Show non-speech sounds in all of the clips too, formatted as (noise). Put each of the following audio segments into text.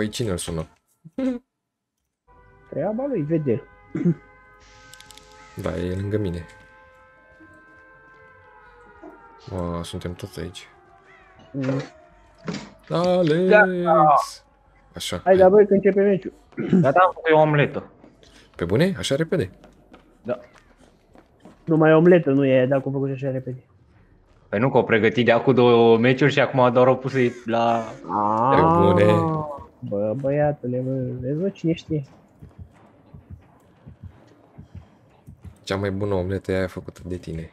Păi cine îl sună? Treaba lui, vede. Da, e lângă mine. Wow, suntem toți aici. Mm. Alex! Așa. Hai, da, băi, că începe meciul. Da, da, am făcut eu o omletă. Pe bune? Așa repede? Da. Numai omletă nu e dacă o făcut așa repede. Păi nu că o pregătit de acum două meciuri și acum doar o pus la... Pe bune. Bă, băiatule, bă, vezi bă, cine știe. Cea mai bună omletă e aia făcută de tine.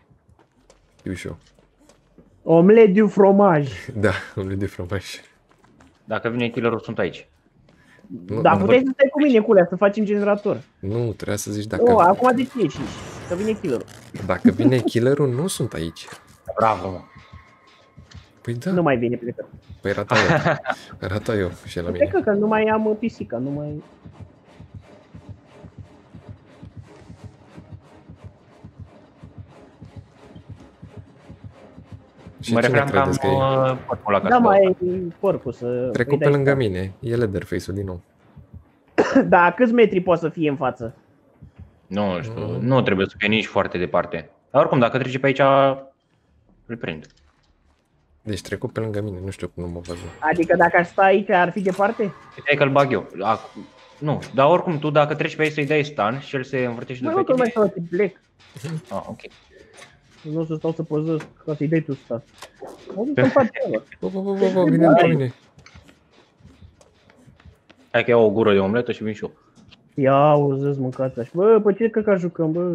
Știu și eu. Omlet du fromaj. Da, omlet de fromaj. Dacă vine killerul, sunt aici. Nu, Da, nu, puteai să stai cu mine cu alea, să facem generator. nu, trebuia să zici Nu, dacă, acum de ce ieși? Că vine killerul. dacă vine killerul, nu sunt aici. Bravo, mă. Păi da, Nu mai vine, plecă. păi rata (laughs) eu. Rata eu și la mine. Plecă că nu mai am uh, pisica, nu mai... Și mă cine referam că am credeți că e? uh, corpul la Da, casă. mai e corpul să... Trecut îi pe dai lângă start. mine. E Leatherface-ul din nou. (coughs) Da, câți metri poate să fie în față? Nu știu, Mm. nu trebuie să fie nici foarte departe. Dar oricum, dacă trece pe aici, îl prind. Deci trecut pe lângă mine, nu știu cum nu mă văzut. Adică dacă aș sta aici, ar fi departe? Uite că-l bag eu. Ac- Nu, dar oricum tu dacă treci pe aici să-i dai stun și el se învârtește Mai după mult că mai tine. stau să plec. Ah, ok. Nu o să stau să pozez ca să-i dai tu sta. Mă duc în față. mă. Bă, bă, bă, bă, bă, vine după mine. Hai că iau o gură de omletă și vin și eu. Ia auză-ți mâncați așa. Bă, pe ce că jucăm, bă?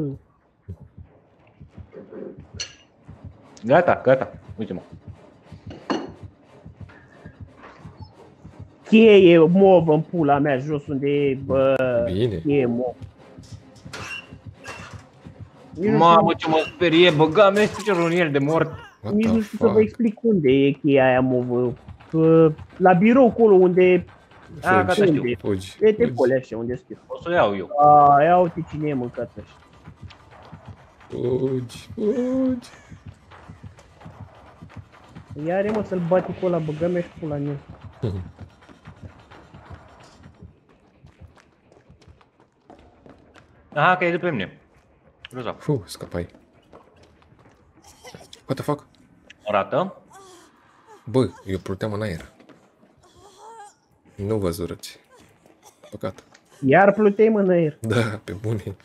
Gata, gata. Uite-mă. Cheie mob în pula mea jos unde e, bă, Bine. cheie mob. Nici nu Mamă, ce mă sperie, băga mea piciorul în el de mort. What Nici the nu știu să vă fuck? explic unde e cheia aia mov. Bă, La birou acolo unde Ah, gata, Fugi, știu. fugi, e te fugi, pole așa, unde știu. O să o iau eu. A, ia uite cine e mâncat așa. fugi, fugi. Ia are mă să-l bate cu ăla, băga mea și pula în el. (laughs) Aha, că e după mine. Grozav. Fu, scapai. What the fuck? O rată. Bă, eu pluteam în aer. Nu vă zurăți. Păcat. Iar plutei mă în aer. Da, pe bune.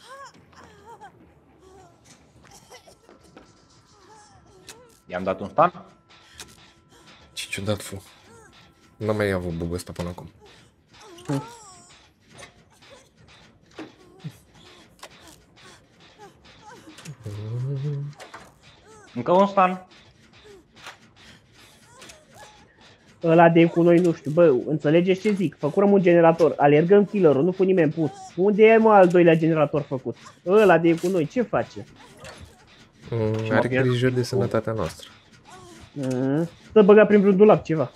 I-am dat un stun. Ce ciudat, fu. N-am mai avut bug ăsta până acum. Încă un stun. Ăla de cu noi, nu știu, bă, înțelegeți ce zic? Făcurăm un generator, alergăm killerul, nu pun nimeni pus. Unde e mă al doilea generator făcut? Ăla de cu noi, ce face? Mm, mă are pierd. grijă de sănătatea noastră. Mm, Să băga prin vreun dulap ceva.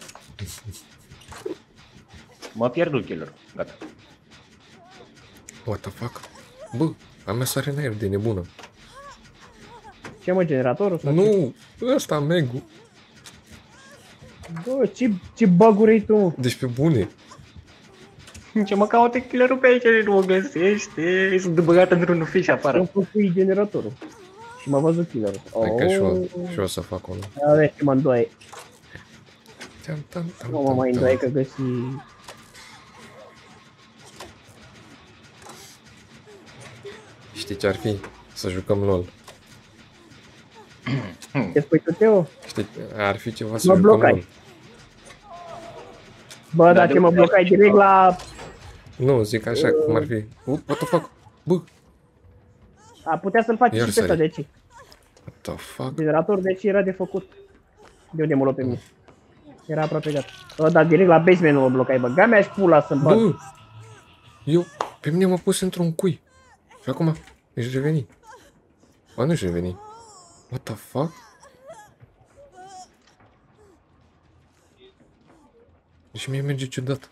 Mă pierdut killer. Gata. What the fuck? Bă, a mea sare în aer de nebună. Ce mă, generatorul? Sau ce? Nu, ăsta Megu. Bă, ce, ce baguri ai tu? mă? Deci pe bune. Ce mă caute killerul pe aici și nu mă găsește. Sunt băgat într-un fiș Am afară. făcut generatorul. Și m-a văzut killerul. Hai că și eu, Oh, și eu o să fac unul. Avea ce mă îndoaie. Tam, tam, tam, Nu mă tam, mai tam. îndoaie că găsi... Știi ce ar fi? Să jucăm LOL. Ce spui tu, Teo? Știi, ar fi ceva să Mă jucăm blocai. LOL. Bă, Da, dacă de mă unde blocai ai direct la... Nu, zic așa cum ar fi. Uh, what the fuck? Bă, A putea să-l faci Iar și pe ăsta, sări. de ce? what the fuck? Generator, deci era de făcut. De unde mă luat pe mine? Era aproape gata. Bă, dar direct la basement nu mă blocai, bă. Gamea și pula să-mi bag. Bă, eu, pe mine m-a pus într-un cui. Și acum, ești reveni. Bă, nu-și reveni. What the fuck? Deci mie merge ciudat.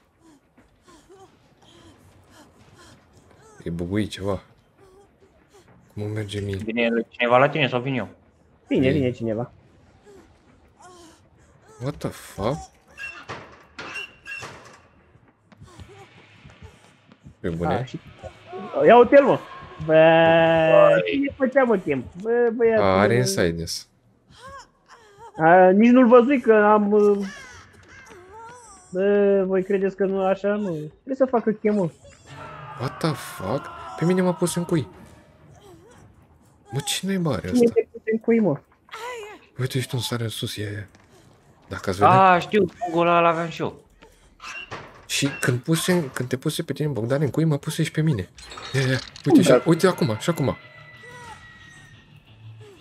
E buguit ceva. Cum îmi merge mie? Vine cineva la tine sau vin eu? Vine, Ei. vine cineva. What the fuck? Pe A, bune? și... Ia uite-l, mă! Bă, cine făcea, mă, chem? Bă, băiatul... A, are insides. A, nici nu-l văzui că am... uh, Bă, voi credeți că nu așa? Nu. Trebuie să facă chemul. What the fuck? Pe mine m-a pus în cui. Mă, cine e bare Cine ăsta? te pute în cui, mă? Uite, ești un sare în sus, e aia. Dacă ați vedea. A, știu, fugul ăla l-aveam și eu. Și când, puse, când te puse pe tine, Bogdan, în cui, mă puse și pe mine. Ia, ia, uite, și, uite acum, și acum.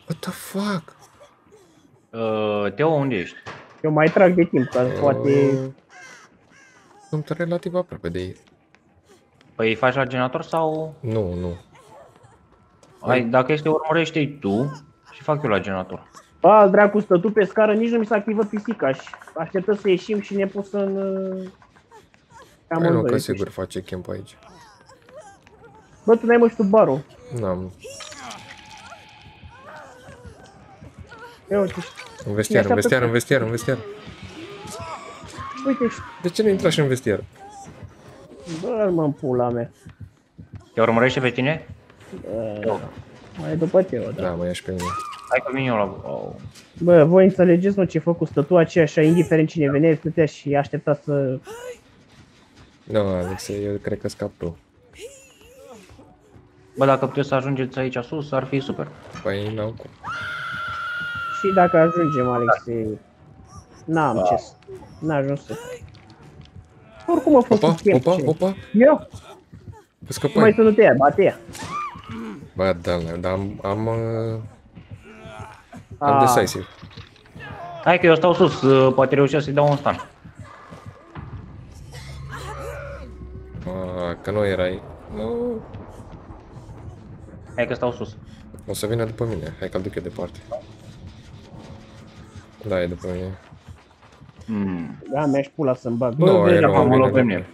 What the fuck? Uh, Teo, unde ești? Eu mai trag de timp, că poate... Uh, Sunt relativ aproape de ei. Păi faci la generator sau... Nu, nu. Ai, dacă este urmărește tu și fac eu la generator. Bă, al dracu stă tu pe scară, nici nu mi se activă pisica și așteptă să ieșim și ne pus în... uh, Hai nu, amândoi, că tu sigur face camp aici. știi. Bă, tu n-ai mă și tu barul. N-am. Ia uite, În vestiar, în așteaptă vestiar, să- în vestiar, în vestiar. uite, și- De ce nu intra și în vestiar? bă, mă, în pula mea. Te urmărește pe tine? Bă, mai după Teo, da. Da, mă ia și pe mine. Hai că vin eu la... Oh. Bă, voi înțelegeți, mă, ce făcut stătu aceea așa, indiferent cine venea, stătea și aștepta să... Nu, Alex, eu cred că scap tu. Bă, dacă puteți să ajungeți aici sus, ar fi super. Păi n-au cum. Și dacă ajungem, Alex, e... N-am ce să... N-a ajuns să... Oricum a fost Opa, un timp, opa, ce- opa, Eu? că Mai scăpai. să nu te ia, bate ea. Bă, da, dar am, am, uh, am Ah. decisive. Hai că eu stau sus, uh, poate reușesc să-i dau un stun. Că stau sus. O să vină după mine. Hai că-l duc eu departe. Da, e după mine. Hmm. Da, mi-aș pula să-mi bag. Bă, Nu, vezi, e nu, Am vine luat pe de- mine.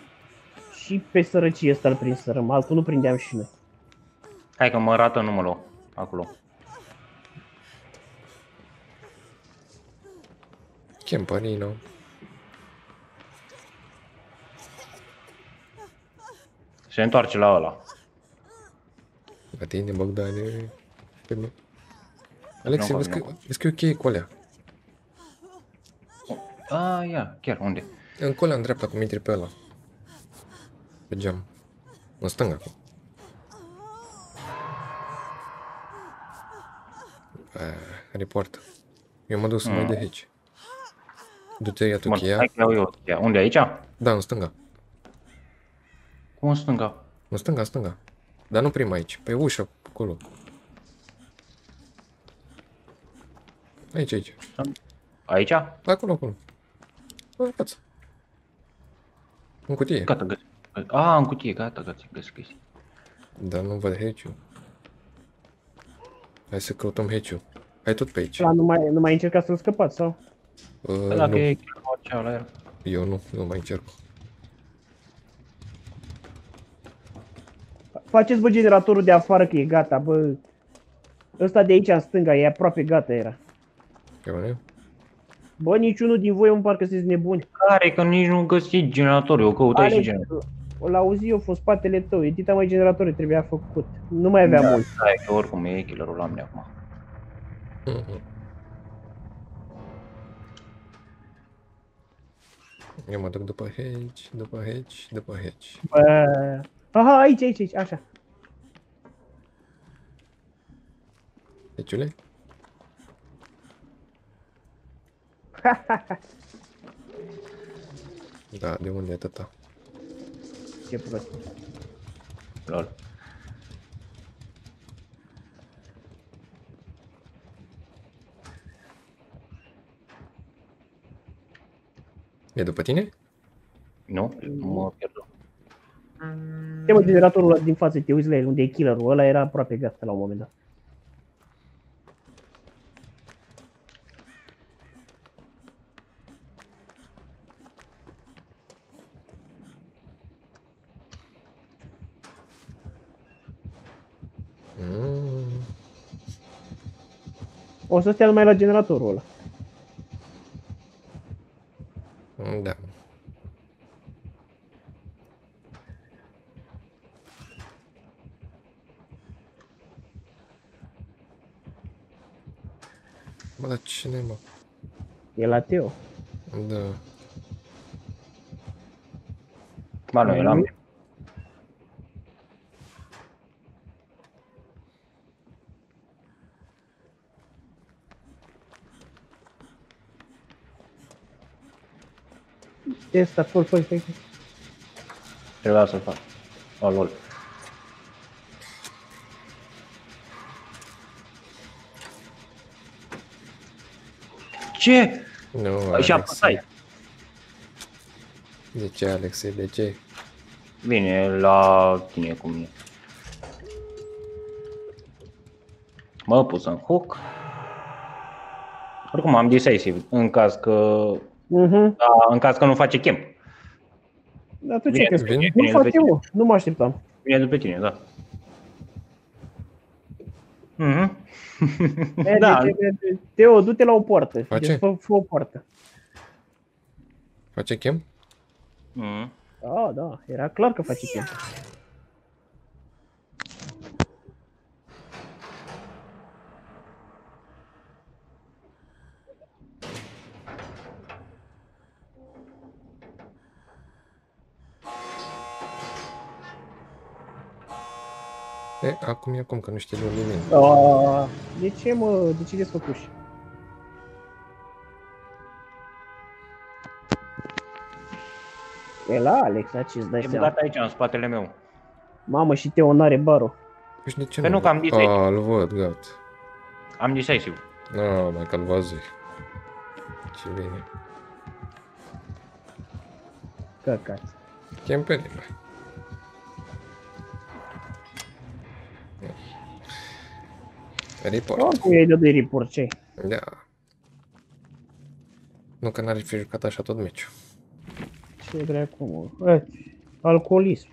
și pe sărăcie ăsta îl prinserăm, altul nu prindeam și noi. Hai că mă rată, nu mă luau. Acolo. Camperino. Se întoarce la ăla. La tine, Bogdane. Pe mine. Alex, Nu, vezi nu. că, vezi că e ok cu alea. A, ia, chiar, unde? În colea, în dreapta, cum intri pe ăla. Pe geam. În stânga acum. Ah, repoartă. Eu mă duc să mai de aici. Du-te, ia tu Bun, cheia. hai că iau eu. Ia, unde, aici? Da, în stânga. Cum în stânga? În stânga, în stânga. Dar nu prima aici. Pe ușă, acolo. Aici, aici. Aici? Acolo, acolo. În față. În cutie. Gata, găsi. A, în cutie, gata, găsi, găsi, găsi. Dar nu văd heciu. Hai să căutăm heciu. Hai tot pe aici. La nu mai, nu mai încerca să-l scăpați, sau? Uh, Păi Dacă nu, e orice la el. eu nu, nu mai încerc. Faceți, bă, generatorul de afară că e gata, bă. Ăsta de aici în stânga, e aproape gata era. Pe mine? Bă, niciunul din voi îmi parcă sunteți nebuni. Care că nici nu găsi generatorul, eu căutai și Alex, generatorul. l auzi eu, fost spatele tău, edita mai generatorul trebuia făcut. Nu mai avea Da, mult. Hai că oricum e killerul la mine acum. Mhm. Eu mă duc după hedge, după hedge, după hedge. Bă. Aha, aici, aici, aici, așa. Heciule? (laughs) Da, de unde e tata? Ce prost. Lol. E după tine? Nu? Mă pierd. Ce mă, generatorul ăla din față, te uiți la el, unde e killerul, ăla era aproape gata la un moment dat. Mm. O să stea numai la generatorul ăla. Da. Bă, dar cine mă? E la Teo. Da. Ba nu, eram... Ce asta? Fă, fă, fă, fă. Trebuia să-l fac. Oh, lol. Ce? Nu, Și Alexei. apăsai. De ce, Alexei? De ce? Bine, la tine cum e. Mă pus în hook. Oricum am decisive în caz că Mhm. da, în caz că nu face camp. Dar tu ce Bine, crezi? bine, Nu bine, face, bine. mă. Nu mă așteptam. Vine după tine, da. Mhm. E, (laughs) Da. deci, e, Teo, du-te la o poartă. Face? Deci fă, fă o poartă. Face chem? Mhm. Da, da, era clar că face timp. E, acum e acum, că nu știe de unde vine. Ah, de ce, mă? De ce desfăcuși? E la Alex, la ce îți dai E seama? băgat aici, în spatele meu. Mamă, și Teo n-are baro. Păi și de ce Păi nu, că am zis aici. A, îl văd, gata. Am decisive. Nu, mai că-l văzui. Ce bine. Căcat. Chem pe limba. Report. Oricum ei de 2 report, ce Da. Nu că n-ar fi jucat așa tot meciul. Ce dracu, mă? E, alcoolism.